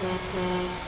Hey, man. You're awful! Hey,